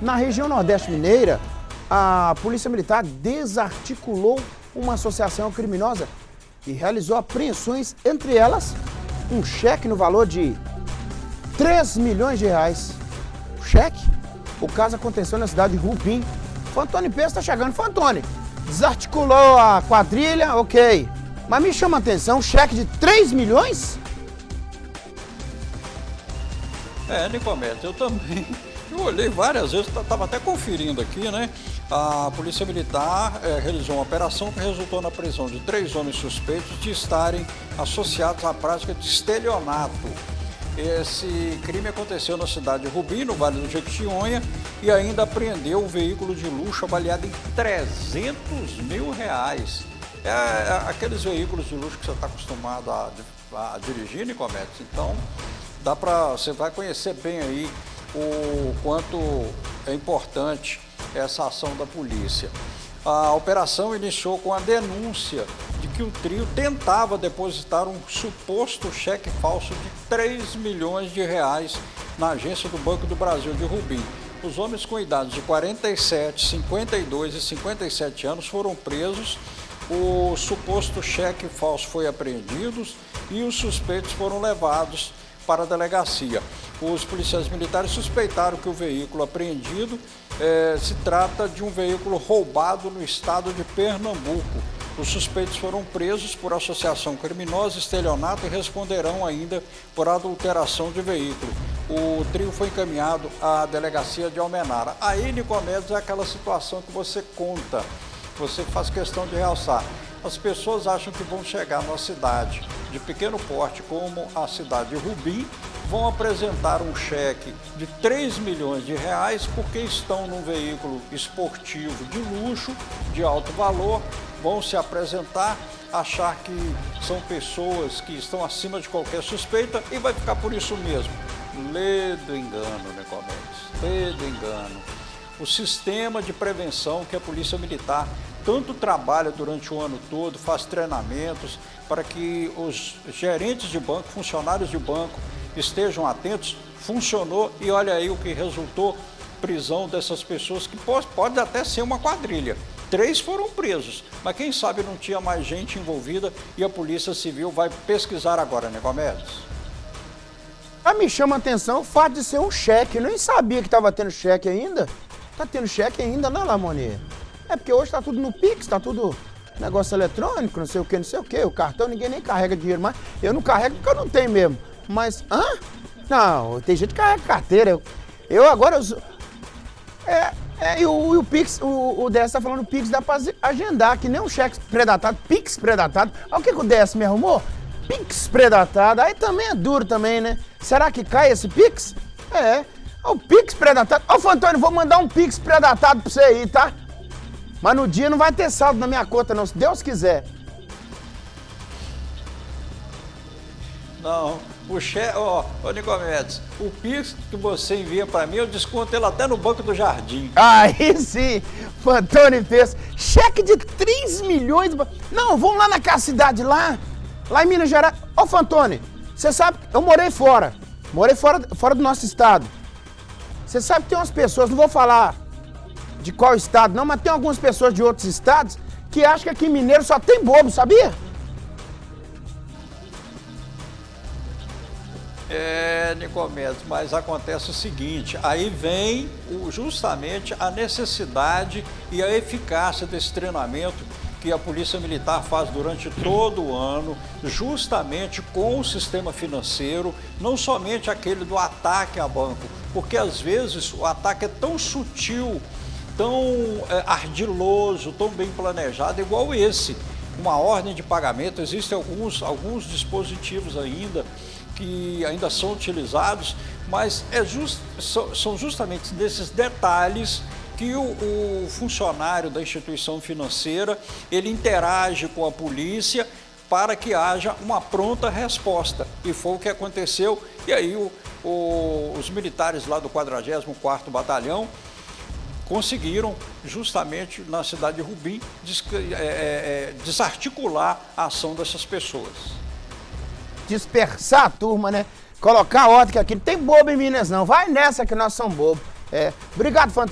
Na região Nordeste Mineira, a Polícia Militar desarticulou uma associação criminosa e realizou apreensões, entre elas um cheque no valor de 3 milhões de reais. O cheque? O caso aconteceu na cidade de Rubim. Fantoni Pes está chegando. Fantoni, desarticulou a quadrilha, ok. Mas me chama a atenção, um cheque de 3 milhões? É, Nicomedes, eu também. Eu olhei várias vezes, estava até conferindo aqui, né? A Polícia Militar é, realizou uma operação que resultou na prisão de três homens suspeitos de estarem associados à prática de estelionato. Esse crime aconteceu na cidade de Rubi, no Vale do Jequitinhonha, e ainda apreendeu um veículo de luxo avaliado em 300 mil reais. É, é aqueles veículos de luxo que você está acostumado a, a dirigir, Nicomedes. Então, dá para você vai conhecer bem aí o quanto é importante essa ação da polícia. A operação iniciou com a denúncia de que o trio tentava depositar um suposto cheque falso de 3 milhões de reais na agência do Banco do Brasil de Rubim. Os homens com idades de 47, 52 e 57 anos foram presos. O suposto cheque falso foi apreendido e os suspeitos foram levados para a delegacia. Os policiais militares suspeitaram que o veículo apreendido eh, se trata de um veículo roubado no estado de Pernambuco. Os suspeitos foram presos por associação criminosa, estelionato e responderão ainda por adulteração de veículo. O trio foi encaminhado à delegacia de Almenara. Aí, Nicomedes, é aquela situação que você conta, você faz questão de realçar. As pessoas acham que vão chegar numa cidade de pequeno porte, como a cidade de Rubim, vão apresentar um cheque de 3 milhões de reais porque estão num veículo esportivo de luxo, de alto valor, vão se apresentar, achar que são pessoas que estão acima de qualquer suspeita e vai ficar por isso mesmo. Ledo engano, né, Comedes? Ledo engano. O sistema de prevenção que a Polícia Militar tanto trabalha durante o ano todo, faz treinamentos para que os gerentes de banco, funcionários de banco estejam atentos, funcionou e olha aí o que resultou, prisão dessas pessoas que pode, até ser uma quadrilha. Três foram presos, mas quem sabe não tinha mais gente envolvida e a Polícia Civil vai pesquisar agora, né, Gomes? Ah, me chama a atenção o fato de ser um cheque. Eu nem sabia que estava tendo cheque ainda. Tá tendo cheque ainda, não, Lamoni? É porque hoje tá tudo no Pix, tá tudo negócio eletrônico, não sei o que, não sei o que. O cartão ninguém nem carrega dinheiro mais. Eu não carrego porque eu não tenho mesmo. Mas, hã? Não, tem gente que carrega carteira. Eu, eu agora. Eu, é, é, e o, o Pix, o, o DS tá falando o Pix dá pra agendar, que nem um cheque predatado, Pix predatado. Olha o que, que o DS me arrumou? Pix predatado. Aí também é duro também, né? Será que cai esse Pix? É. O Pix predatado. Ô, Fantônio, vou mandar um Pix predatado pra você aí, tá? Mas no dia não vai ter saldo na minha conta, não, se Deus quiser. Não, o chefe, ó, ô Nicomedes, o Pix que você envia para mim, eu desconto ele até no Banco do Jardim. Aí sim, Fantoni fez cheque de 3 milhões. Não, vamos lá naquela cidade lá, lá em Minas Gerais. Ô Fantoni, você sabe, eu morei fora, morei fora, fora do nosso estado. Você sabe que tem umas pessoas, não vou falar de qual estado não, mas tem algumas pessoas de outros estados que acham que aqui em Mineiro só tem bobo, sabia? É, Nicomedes, mas acontece o seguinte, aí vem justamente a necessidade e a eficácia desse treinamento que a Polícia Militar faz durante todo o ano, justamente com o sistema financeiro, não somente aquele do ataque a banco, porque às vezes o ataque é tão sutil tão é, ardiloso, tão bem planejado, igual esse. Uma ordem de pagamento, existem alguns, alguns dispositivos ainda que ainda são utilizados, mas é just, são justamente nesses detalhes que o, o, funcionário da instituição financeira ele interage com a polícia para que haja uma pronta resposta. E foi o que aconteceu. E aí o, o, os militares lá do 44º Batalhão conseguiram, justamente na cidade de Rubim, des é, é, é, desarticular a ação dessas pessoas. Dispersar a turma, né? Colocar a ordem aqui não tem bobo em Minas, não. Vai nessa que nós somos bobos. É. Obrigado, Fantônio.